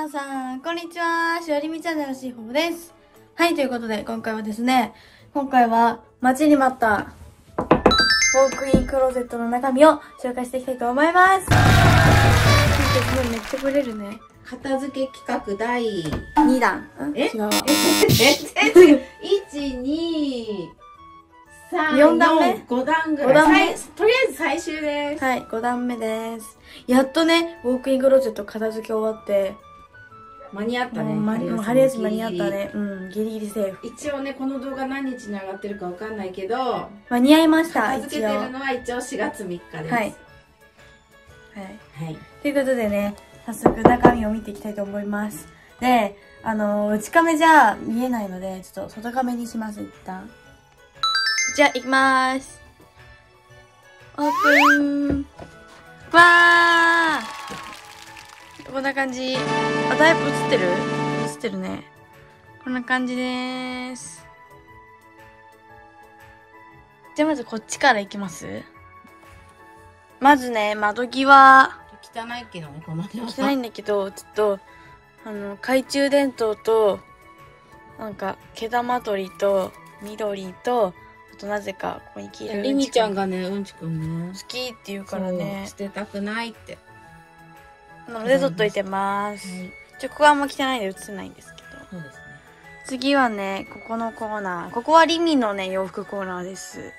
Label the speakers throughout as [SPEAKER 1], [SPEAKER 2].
[SPEAKER 1] 皆さん、こんにちは。しおりみチャンネルのしほうです。はい、ということで、今回はですね、今回は待ちに待った、ウォークインクローゼットの中身を紹介していきたいと思います。すごいめっちゃブレるね。
[SPEAKER 2] 片付け企画第
[SPEAKER 1] 2弾。ん？
[SPEAKER 2] え？
[SPEAKER 1] 違うわ。
[SPEAKER 2] 一二三
[SPEAKER 1] 四段目？
[SPEAKER 2] 五段ぐらい
[SPEAKER 1] 五段目？
[SPEAKER 2] 最とりあえず最終です
[SPEAKER 1] はい、5段目です。やっとね、ウォークインクローゼット片付け終わって、
[SPEAKER 2] 間に合ったね
[SPEAKER 1] もうまもう春休み間に合ったね。うん、ギリギリセーフ。
[SPEAKER 2] 一応ねこの動画何日に上がってるかわかんないけど
[SPEAKER 1] 間に合いました、
[SPEAKER 2] 片付けてるのは一応4月3日です
[SPEAKER 1] い。
[SPEAKER 2] はい
[SPEAKER 1] はい。ということでね、早速中身を見ていきたいと思います。で、あのー、内カメじゃ見えないので、ちょっと外カメにします、一旦。じゃあ、行きまーす。オープン。わーこんな感じ。あ、だいぶ映ってる？映ってるね。こんな感じでーす。じゃあまずこっちから行きます？まずね、窓際。
[SPEAKER 2] 汚いけどねこの
[SPEAKER 1] 汚いんだけど、ちょっと、あの、懐中電灯と、なんか、毛玉取りと、緑と、あとなぜか、ここに黄色い
[SPEAKER 2] りみちゃん
[SPEAKER 1] が
[SPEAKER 2] がねうんちくんね
[SPEAKER 1] 好きって言うからね
[SPEAKER 2] 捨。てたくないって
[SPEAKER 1] なので、取っといてます。
[SPEAKER 2] はい
[SPEAKER 1] ちょ、ここはあんま汚いんで映せないんですけど。
[SPEAKER 2] そうですね
[SPEAKER 1] 次はね、ここのコーナー。ここはリミのね、洋服コーナーです。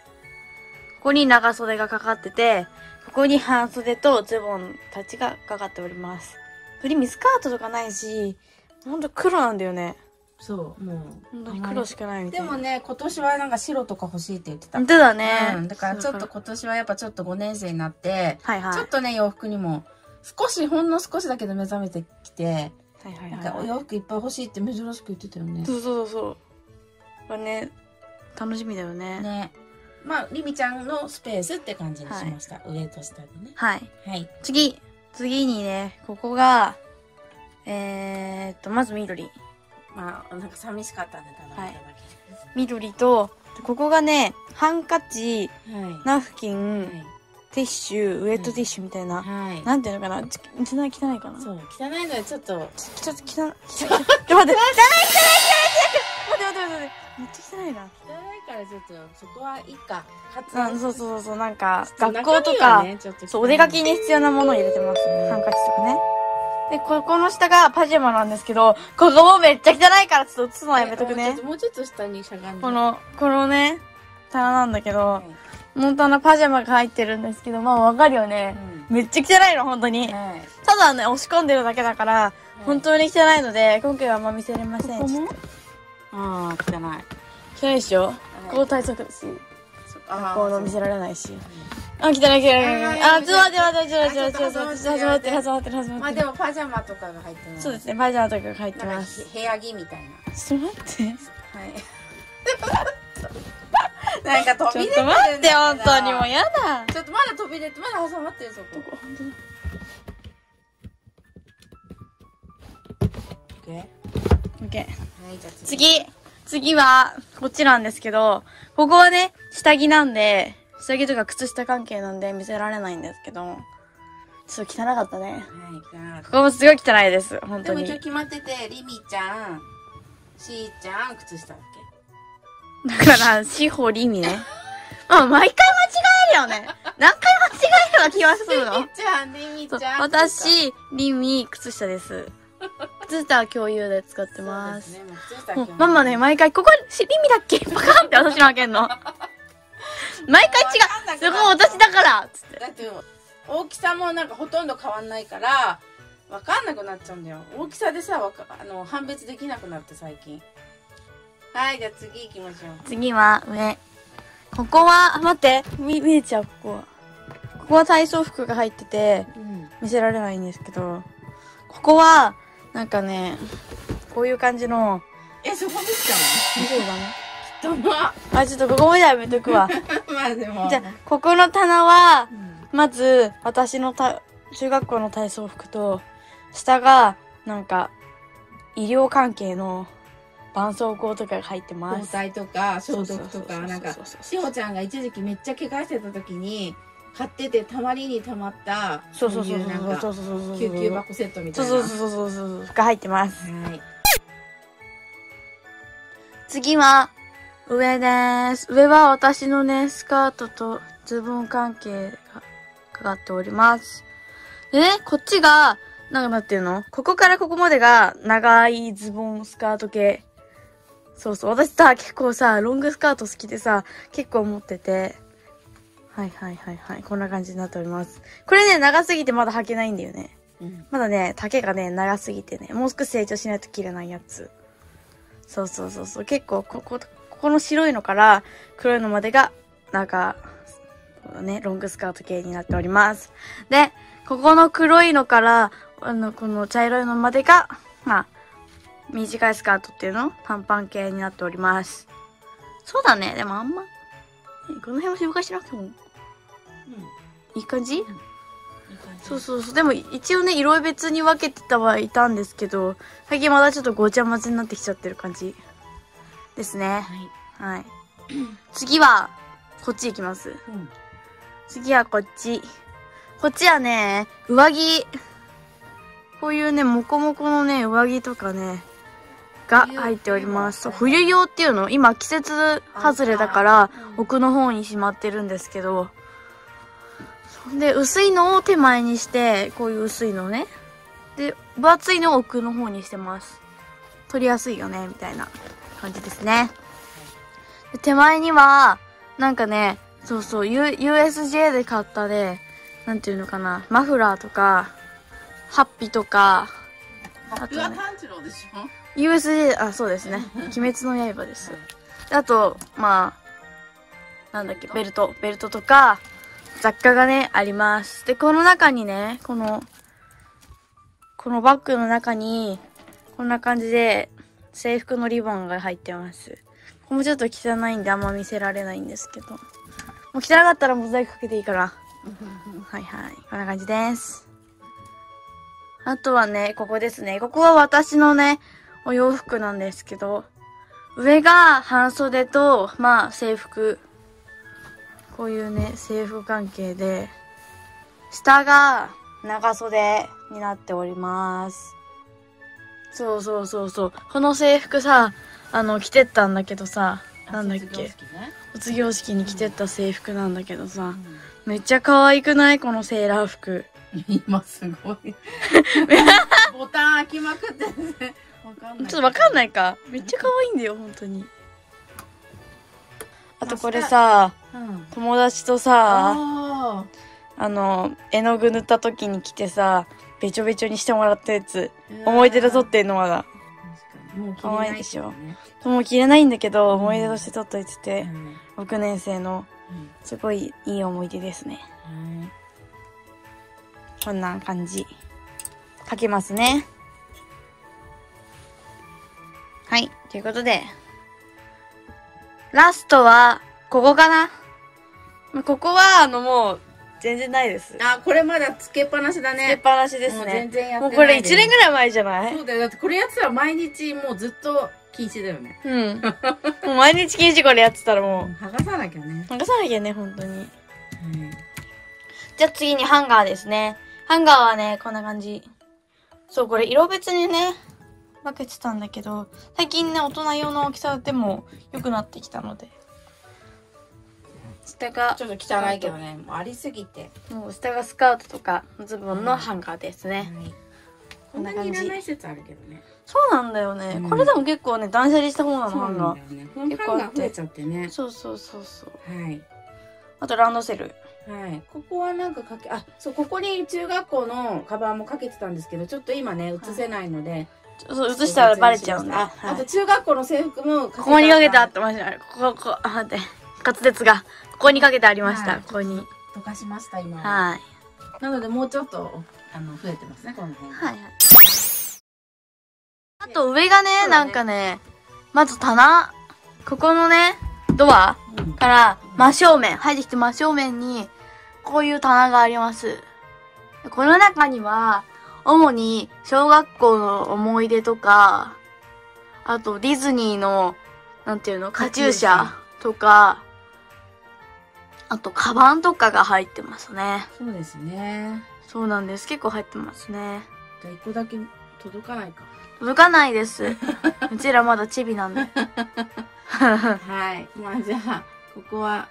[SPEAKER 1] ここに長袖がかかってて、ここに半袖とズボンたちがかかっております。リミスカートとかないし、ほんと黒なんだよね。
[SPEAKER 2] そうも
[SPEAKER 1] ほんと
[SPEAKER 2] う
[SPEAKER 1] に黒しかないみたいな。
[SPEAKER 2] でもね今年はなんか白とか欲しいって言ってた
[SPEAKER 1] 本当だね。
[SPEAKER 2] うん、だからちょっと今年はやっぱちょっと5年生になって、
[SPEAKER 1] はいはい。
[SPEAKER 2] ちょっとね洋服にも少しほんの少しだけど目覚めてきて、
[SPEAKER 1] はいはい
[SPEAKER 2] なんかお
[SPEAKER 1] はい。
[SPEAKER 2] 洋服いっぱい欲しいって珍しく言ってたよね。
[SPEAKER 1] そうそうそう。これね、楽しみだよね。
[SPEAKER 2] ね。まありみちゃんのスペースって感じにしました。上と下でね。
[SPEAKER 1] はい。
[SPEAKER 2] はい。
[SPEAKER 1] 次。次にね、ここが、えー、っと、まず緑。
[SPEAKER 2] まあなんか寂しかったねただ
[SPEAKER 1] はい
[SPEAKER 2] 見ただ
[SPEAKER 1] 緑と、ここがね、ハンカチ、
[SPEAKER 2] けはい。
[SPEAKER 1] ナフキン、
[SPEAKER 2] はい。
[SPEAKER 1] ティッシュ、ウェットティッシュみたいな。
[SPEAKER 2] はい。
[SPEAKER 1] なんていうのかな？ち汚い汚いかな？
[SPEAKER 2] そう汚いのでちょっと
[SPEAKER 1] ちょっと汚い。ちょっと待って。汚い汚い汚い汚い待って待って待って。めっちゃ汚いな。
[SPEAKER 2] 汚いからちょっとそこはいいか。
[SPEAKER 1] うん、そうそうそうそう、なんか、学校とか、そう、お出かけに必要なものを入れてます。ハンカチとかね。で、ここの下がパジャマなんですけど、ここもめっちゃ汚いからちょっと映すのはやめとくね
[SPEAKER 2] もうちょっと。もうちょっと下にしゃがんで。
[SPEAKER 1] この、このね、棚なんだけど
[SPEAKER 2] は、
[SPEAKER 1] 本当のパジャマが入ってるんですけど、まあわかるよ
[SPEAKER 2] い。
[SPEAKER 1] ね。
[SPEAKER 2] うん
[SPEAKER 1] めっちゃ汚いの、本当に。
[SPEAKER 2] はい。
[SPEAKER 1] ただね、押し込んでるだけだから、
[SPEAKER 2] い
[SPEAKER 1] 本当に汚いので、今回はあんま見せれません。
[SPEAKER 2] ここああ、汚い。
[SPEAKER 1] と汚いでしょ？
[SPEAKER 2] はい
[SPEAKER 1] ここ体側だし、
[SPEAKER 2] あ
[SPEAKER 1] こう見せられないし。あ、汚い汚い汚い。あ、ちょっと待って待って待って待って待って待って始まってる始まってる始まってる。
[SPEAKER 2] まあでもパジャマとかが入ってます。
[SPEAKER 1] そうですね、パジャマとかが入ってます。
[SPEAKER 2] 部屋着みたいな。
[SPEAKER 1] ちょっと待って。
[SPEAKER 2] はい。なんか飛
[SPEAKER 1] ちょっ
[SPEAKER 2] び出てるんだ
[SPEAKER 1] と待って、本当にもうやだ。
[SPEAKER 2] ちょっとまだ飛び出て、まだ挟まってるそこ。
[SPEAKER 1] 本当だ。
[SPEAKER 2] オッケー次。
[SPEAKER 1] 次、次は、こっちなんですけど、ここはね、下着なんで、下着とか靴下関係なんで見せられないんですけど、ちょっと汚かったね。
[SPEAKER 2] はい、汚かっ
[SPEAKER 1] ここもすごい汚いです、本当に
[SPEAKER 2] たでも一応。決まってて、リミちゃん、しーちゃん、靴下だっけ？
[SPEAKER 1] だから、しほりみね。あ、毎回間違えるよね。何回間違えるような気がするの。
[SPEAKER 2] ちゃん、リミ
[SPEAKER 1] そう
[SPEAKER 2] ちゃん。
[SPEAKER 1] 私、りみ、靴下です。靴下は共有で使ってま。
[SPEAKER 2] そうですすね。もう靴下
[SPEAKER 1] もう
[SPEAKER 2] 今日
[SPEAKER 1] ママね、毎回、ここ、し、りみだっけ？パカンって私に開けんの。毎回違う。そこ私だからつって。
[SPEAKER 2] だって大きさもなんかほとんど変わんないから分かんなくなっちゃうんだよ大きさでさわかあの判別できなくなって最近はいじゃあ次行きましょう
[SPEAKER 1] 次は、上。ここは、あ待って、見、見えちゃう、ここは。ここは体操服が入ってて、
[SPEAKER 2] うん
[SPEAKER 1] 見せられないんですけど、ここは、なんかね、こういう感じの、
[SPEAKER 2] えそこでき
[SPEAKER 1] 見せるかね。
[SPEAKER 2] たのま
[SPEAKER 1] あ、ちょっとここまではやめとくわ。
[SPEAKER 2] あ まあでも
[SPEAKER 1] じゃあ、ここの棚は
[SPEAKER 2] う、ん
[SPEAKER 1] まず、私のた、中学校の体操服と、下が、なんか、医療関係の絆創膏とかが入ってます。
[SPEAKER 2] 包帯とか消毒とかなんかしほちゃんが一時期めっちゃ怪我してた時に買っててたまりにたまった
[SPEAKER 1] そうそうそう
[SPEAKER 2] いなんか
[SPEAKER 1] そうそう
[SPEAKER 2] 救急箱セットみたいうな。
[SPEAKER 1] そそうそうそうそうそう。が入ってます
[SPEAKER 2] はい。
[SPEAKER 1] 次は上です。上は私のねスカートとズボン関係がかかっております。でねこっちがなんかなんていうの？ここからここまでが長いズボンスカート系そうそう。私さ結構さロングスカート好きでさ結構持ってて。はいはいはいはい。こんな感じになっております。これね長すぎてまだ履けないんだよね。
[SPEAKER 2] うん。
[SPEAKER 1] まだね、丈がね、長すぎてね、もう少し成長しないと切れないやつ。そうそうそうそう。結構、ここ、ここの白いのから黒いのまでが、なんか、ね、ロングスカート系になっております。で、ここの黒いのから、あの、この茶色いのまでが、まあ、短いスカートっていうの？短パン系になっております。そうだね、でもあんま、ねこの辺を紹介しなくてもいい感じ？
[SPEAKER 2] いい感じ
[SPEAKER 1] そうそうそう。でも一応ね、色別に分けてたはいたんですけど、最近まだちょっとごちゃ混ぜになってきちゃってる感じですね。
[SPEAKER 2] はい
[SPEAKER 1] はい。次は、こっち行きます。
[SPEAKER 2] うん
[SPEAKER 1] 次はこっち。こっちはね、上着。こういうね、もこもこのね、上着とかね、が入っております。冬用っていうの？今季節外れだから、奥の方にしまってるんですけど、そんで、薄いのを手前にして、こういう薄いのをね。で、分厚いのを奥の方にしてます。取りやすいよね、みたいな感じですね。で手前には、なんかね、そうそう、U、USJ で買ったね、なんていうのかな、マフラーとか、ハッピとか、あとね USJ、あ、そうですね。鬼滅の刃です。であと、まあ、なんだっけ、ベルト、ベルトとか、雑貨がね、あります。で、この中にね、この、このバッグの中に、こんな感じで、制服のリボンが入ってます。ここもちょっと汚いんであんま見せられないんですけど。もう汚かったらモザイクかけていいから。はいはい。こんな感じです。あとはね、ここですね。ここは私のね、お洋服なんですけど、上が半袖と、まあ制服。こういうね、制服関係で、下が長袖になっております。そうそうそうそう。この制服さ、あの、着てったんだけどさ、なんだっけ？
[SPEAKER 2] 卒業式ね
[SPEAKER 1] に着てった制服なんだけどさ、めっちゃ可愛くない？このセーラー服。
[SPEAKER 2] 今すごい。ボタン開きまくってねわかんない
[SPEAKER 1] ちょっとわかんないか。めっちゃ可愛いんだよ、本当に。あとこれさ、
[SPEAKER 2] うん。
[SPEAKER 1] 友達とさ、
[SPEAKER 2] あ
[SPEAKER 1] あの、絵の具塗った時に着てさ、べちょべちょにしてもらったやつ。
[SPEAKER 2] ー。
[SPEAKER 1] 思い出で撮ってんのまだ。
[SPEAKER 2] 確かに。もう着れないけどね。
[SPEAKER 1] もう着れないんだけど、
[SPEAKER 2] うん
[SPEAKER 1] 思い出として撮っといて
[SPEAKER 2] う
[SPEAKER 1] て、
[SPEAKER 2] ん。
[SPEAKER 1] 6年生の、
[SPEAKER 2] うん
[SPEAKER 1] すごいいい思い出ですね。こんな感じ。かけますね。はい。ということで、ラストは、ここかな？まあここは、あの、もう、全然ないです。
[SPEAKER 2] あこれまだつけっぱなしだね
[SPEAKER 1] つけっぱなしです
[SPEAKER 2] もう
[SPEAKER 1] ね
[SPEAKER 2] 全。然やってない
[SPEAKER 1] もうこれ1年ぐらい前じゃない？
[SPEAKER 2] そうだよだってこれやってたら毎日もうずっと禁止だよね
[SPEAKER 1] うん。もう毎日禁止これやってたらも
[SPEAKER 2] 剥がさなきゃね
[SPEAKER 1] う、剥がさなきゃね、本当に。
[SPEAKER 2] うん
[SPEAKER 1] じゃあ次にハンガーですね。ハンガーはね、こんな感じ。そう、これ色別にね、分けてたんだけど、最近ね、大人用の大きさでも良くなってきたので。下が、
[SPEAKER 2] ちょっと汚いけどねもうありすぎて
[SPEAKER 1] もう下がスカートとかズボンのハンガーですね。
[SPEAKER 2] こんなにいらない説あるけどね
[SPEAKER 1] そうなんだよね。
[SPEAKER 2] うん
[SPEAKER 1] これでも結構ね、断捨離した方なの、ハンガ
[SPEAKER 2] だよねこのハンガー増えちゃってね
[SPEAKER 1] ー。そうそうそうそう。
[SPEAKER 2] はい
[SPEAKER 1] あとランドセル。
[SPEAKER 2] はい、ここはなんかかけあそうここに中学校のカバンもかけてたんですけどちょっと今ね映せないので、
[SPEAKER 1] そう、映したらバレちゃうんで。
[SPEAKER 2] あ、
[SPEAKER 1] はい
[SPEAKER 2] あと中学校の制服も
[SPEAKER 1] ここにかけてあってました。ここ、ここ、あ、待って。滑舌が、ここにかけてありました。
[SPEAKER 2] はい
[SPEAKER 1] ここに。
[SPEAKER 2] 溶かしました今は
[SPEAKER 1] はい。
[SPEAKER 2] なのでもうちょっとあの増えてますねこの辺
[SPEAKER 1] はいはい。あと上がね、
[SPEAKER 2] ね
[SPEAKER 1] なんかね、まず棚、ここのね、ドア
[SPEAKER 2] うん
[SPEAKER 1] から真正面、入ってきて真正面に、こういう棚があります。この中には、主に小学校の思い出とか、あとディズニーの、なんていうの、カチューシャとか、あと、カバンとかが入ってますね。
[SPEAKER 2] そうですね。
[SPEAKER 1] そうなんです。結構入ってますね。
[SPEAKER 2] じゃあ一個だけ届かないか。
[SPEAKER 1] 届かないです。うちらまだチビなんで。
[SPEAKER 2] はい。まあじゃあ、ここは、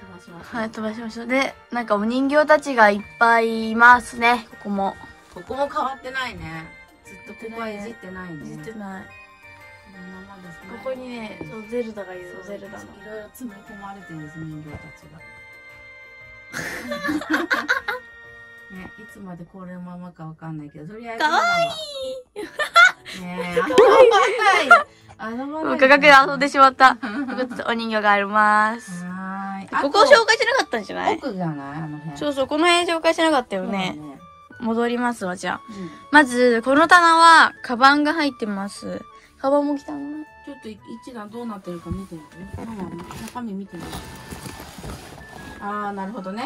[SPEAKER 2] 飛ばしましょう。
[SPEAKER 1] はい、飛ばしましょう。で、なんかお人形たちがいっぱいいますね。ここも。
[SPEAKER 2] ここも変わってないね。ずっとここはいじってないね。
[SPEAKER 1] いじってない。
[SPEAKER 2] こ。
[SPEAKER 1] ここにね、そうゼルダがいるゼルダの。
[SPEAKER 2] いろいろ詰め込まれてるんです、人形たちが。ね、いつまでこれのままかわかんないけど、とりあえず。
[SPEAKER 1] かわ
[SPEAKER 2] いいねえ、かわいい。
[SPEAKER 1] 価格で遊んでしまった。お人形があります。ここを紹介しなかったんじゃない？
[SPEAKER 2] 奥じゃない？あの辺。
[SPEAKER 1] そうそう、この辺紹介しなかったよね。
[SPEAKER 2] だね。
[SPEAKER 1] 戻りますわ、じゃあ。
[SPEAKER 2] うん
[SPEAKER 1] まず、この棚は、カバンが入ってます。カバンも来たの？
[SPEAKER 2] ちょっと一段どうなってるか見てみて。中身見てみて。あー、なるほどね。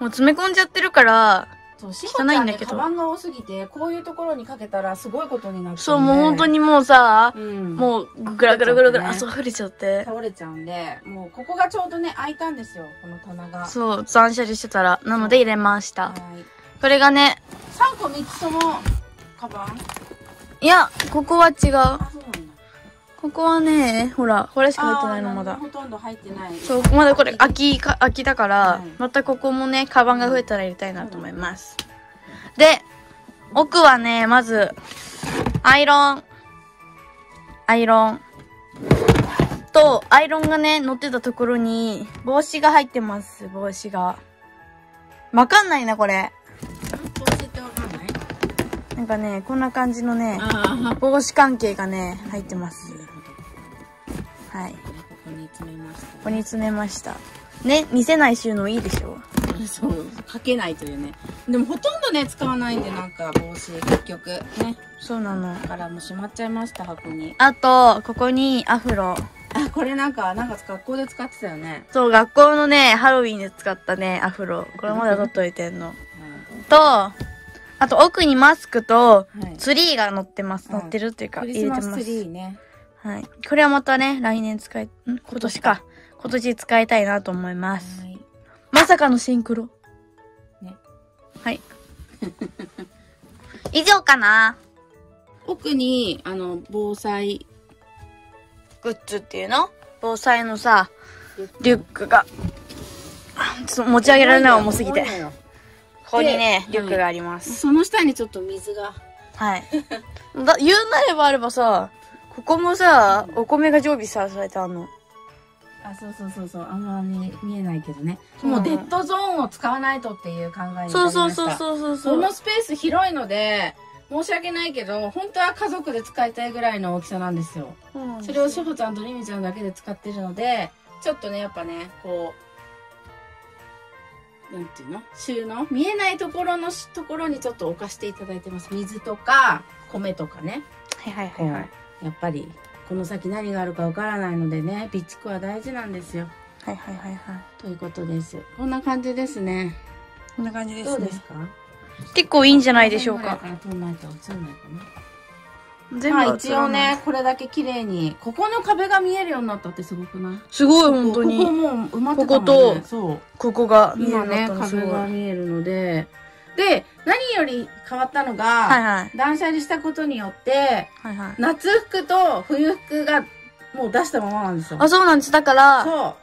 [SPEAKER 1] もう詰め込んじゃってるから、
[SPEAKER 2] そう、し
[SPEAKER 1] 汚いんだけど
[SPEAKER 2] カバンが多すぎて、こういうところにかけたらすごいことになっちゃうんで。
[SPEAKER 1] そう、もう本当にもうさ、
[SPEAKER 2] うん、
[SPEAKER 1] もう、ぐらぐらぐらぐら、
[SPEAKER 2] ね
[SPEAKER 1] そう、溢れちゃって。
[SPEAKER 2] 倒れちゃうんで、もうここがちょうどね、開いたんですよ、この棚が。
[SPEAKER 1] そう、残車してたら。なので入れました。
[SPEAKER 2] はい。
[SPEAKER 1] これがね、
[SPEAKER 2] 3個3つとも、カバン？
[SPEAKER 1] いや、ここは違う。ここはね、ほら、これしか入ってないの、まだ。
[SPEAKER 2] ほとんど入ってない。
[SPEAKER 1] そう、まだこれ、空き、か空きだから
[SPEAKER 2] はい、
[SPEAKER 1] またここもね、カバンが増えたら入れたいなと思います。で、奥はね、まず、アイロン。アイロン。と、アイロンがね、乗ってたところに、帽子が入ってます、帽子が。わかんないな、これ。
[SPEAKER 2] な
[SPEAKER 1] んかね、こんな感じのね、帽子関係がね、入ってます。はい。
[SPEAKER 2] ど。ここに詰めました、
[SPEAKER 1] ここに詰めました。ね、見せない収納いいでしょ？
[SPEAKER 2] そう、かけないというね。でもほとんどね、使わないんで、なんか帽子、結局。ね。
[SPEAKER 1] そうなの。
[SPEAKER 2] だからもうしまっちゃいました、箱に。
[SPEAKER 1] あと、ここにアフロ。
[SPEAKER 2] あ、これなんか、なんか学校で使ってたよね。
[SPEAKER 1] そう、学校のね、ハロウィンで使ったね、アフロ。これまだ取っといてんの。と、あと奥にマスクと、
[SPEAKER 2] はい。
[SPEAKER 1] ツリーが乗ってます。
[SPEAKER 2] うん
[SPEAKER 1] 乗ってるっていうか、入れてます。
[SPEAKER 2] スマスツリーね。
[SPEAKER 1] はい。これはまたね、来年使い、ん？今年か。今年使いたいなと思います。
[SPEAKER 2] はい。
[SPEAKER 1] まさかのシンクロ。
[SPEAKER 2] ね。
[SPEAKER 1] はい。以上かな
[SPEAKER 2] 奥に、あの、防災
[SPEAKER 1] グッズっていうの？防災のさ、リュックが。あちょっと持ち上げられない重すぎて。ここにね、
[SPEAKER 2] で
[SPEAKER 1] リュックがあります。
[SPEAKER 2] その下にちょっと水が。
[SPEAKER 1] はい。だ言うなればあればさ、ここもさ、お米が常備されてあんの？
[SPEAKER 2] あ、そうそうそうそう。あんまり見えないけどね。
[SPEAKER 1] うん
[SPEAKER 2] もうデッドゾーンを使わないとっていう考えになりました。
[SPEAKER 1] そうそうそうそうそうそう。
[SPEAKER 2] このスペース広いので、申し訳ないけど、本当は家族で使いたいぐらいの大きさなんですよ。
[SPEAKER 1] そうなん
[SPEAKER 2] それをしほちゃんとりみちゃんだけで使ってるので、ちょっとね、やっぱね、こう、なんていうの？収納？見えないところのしところにちょっと置かせていただいてます。水とか、米とかね。
[SPEAKER 1] はいはいはいはい。
[SPEAKER 2] やっぱり、この先何があるかわからないのでね、備蓄は大事なんですよ。
[SPEAKER 1] はいはいはいはい。
[SPEAKER 2] ということです。こんな感じですね。
[SPEAKER 1] こんな感じですね
[SPEAKER 2] どうです。か？
[SPEAKER 1] 結構いいんじゃないでしょうか。全
[SPEAKER 2] まあ
[SPEAKER 1] は映らな？い
[SPEAKER 2] 一応ね、。これだけ綺麗に、ここの壁が見えるようになったってすごくない？
[SPEAKER 1] すごい本当
[SPEAKER 2] ここ
[SPEAKER 1] に。
[SPEAKER 2] もう埋まってたもんね。
[SPEAKER 1] ここと。ここが
[SPEAKER 2] 今ね、壁が見えるので。で、何より変わったのが、
[SPEAKER 1] はい。
[SPEAKER 2] 断捨離したことによって、
[SPEAKER 1] はいはい。
[SPEAKER 2] 夏服と冬服がもう出したままなんですよ。
[SPEAKER 1] あ、そうなんです。だから、
[SPEAKER 2] そ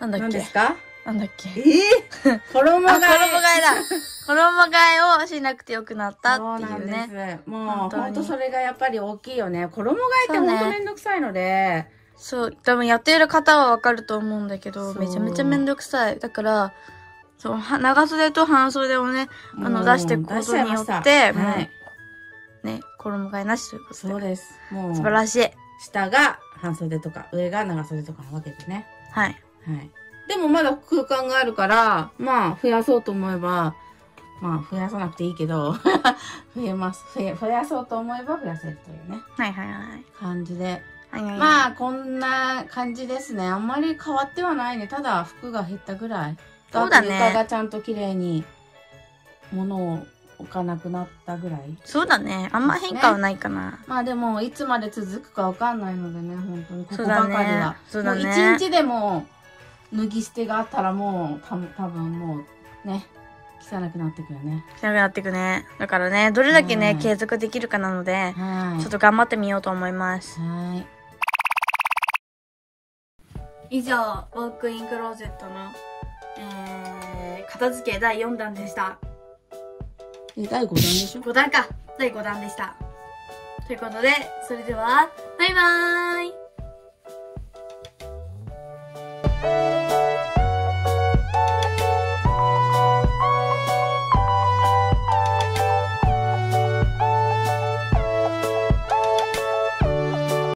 [SPEAKER 2] う。
[SPEAKER 1] なんだっけ？
[SPEAKER 2] 何ですか？
[SPEAKER 1] なんだっけ？
[SPEAKER 2] えー、衣
[SPEAKER 1] あ、
[SPEAKER 2] 替え。
[SPEAKER 1] 衣替えだ。衣替えをしなくてよくなった
[SPEAKER 2] そうな
[SPEAKER 1] っていうんね。
[SPEAKER 2] です。もう、
[SPEAKER 1] 本当
[SPEAKER 2] それがやっぱり大きいよね。衣替えって
[SPEAKER 1] そうね
[SPEAKER 2] ほんとめんどくさいので、
[SPEAKER 1] そう、多分やってる方はわかると思うんだけど、
[SPEAKER 2] そう
[SPEAKER 1] めちゃめちゃめんどくさい。だから、そう、は長袖と半袖をね、あの出していくことによって
[SPEAKER 2] はい。
[SPEAKER 1] ね、衣替えなしということで。
[SPEAKER 2] そうです。もう、
[SPEAKER 1] 素晴らしい。
[SPEAKER 2] 下が半袖とか、上が長袖とかのわけでね。
[SPEAKER 1] はい。
[SPEAKER 2] はい。でもまだ空間があるから、まあ、増やそうと思えば、まあ、増やさなくていいけど、増えます。増え、増やそうと思えば増やせるというね、
[SPEAKER 1] はいはいはい。
[SPEAKER 2] 感じで。
[SPEAKER 1] はいはいはい。
[SPEAKER 2] まあ、こんな感じですね。あんまり変わってはないね。ただ、服が減ったぐらい。
[SPEAKER 1] そうだね
[SPEAKER 2] 床がちゃんと綺麗に、物を置かなくなったぐらい。
[SPEAKER 1] そうだね。あんま変化はないかな。
[SPEAKER 2] まあでも、いつまで続くかわかんないのでね、本当に、ここばかりは。
[SPEAKER 1] そうだね
[SPEAKER 2] もう一日でも、脱ぎ捨てがあったらもう、た多分もう、ね、汚くなってくよね。
[SPEAKER 1] 汚くなってくね。だからね、どれだけね、
[SPEAKER 2] うん
[SPEAKER 1] 継続できるかなので、
[SPEAKER 2] はい。
[SPEAKER 1] ちょっと頑張ってみようと思います。
[SPEAKER 2] はい。
[SPEAKER 1] 以上、ウォークインクローゼットの、えー、片付け第4弾でした。
[SPEAKER 2] え、第5弾でしょ
[SPEAKER 1] ？5弾か。第5弾でした。ということで、それでは、バイバーイ